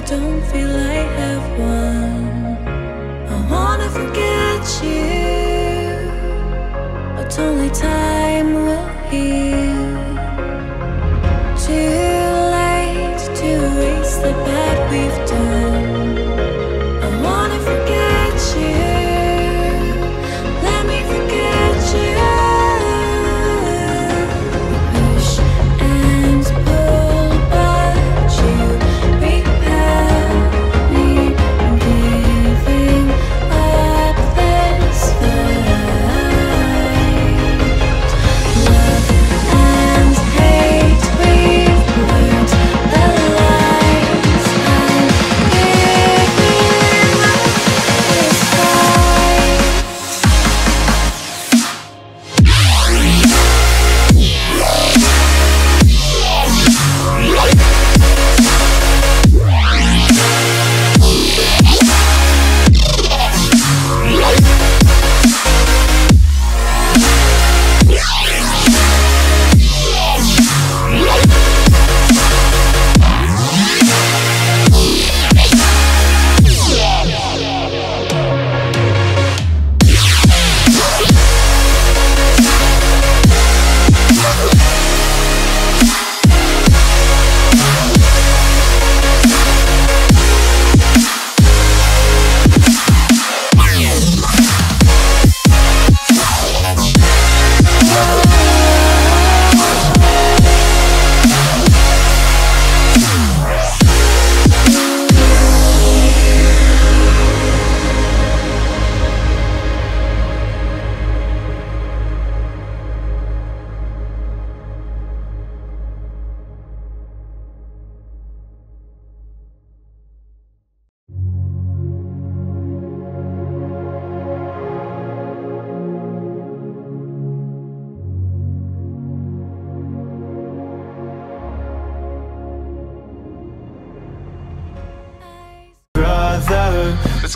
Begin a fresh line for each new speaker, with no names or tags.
I don't feel I have one. I wanna forget you, but only
time will.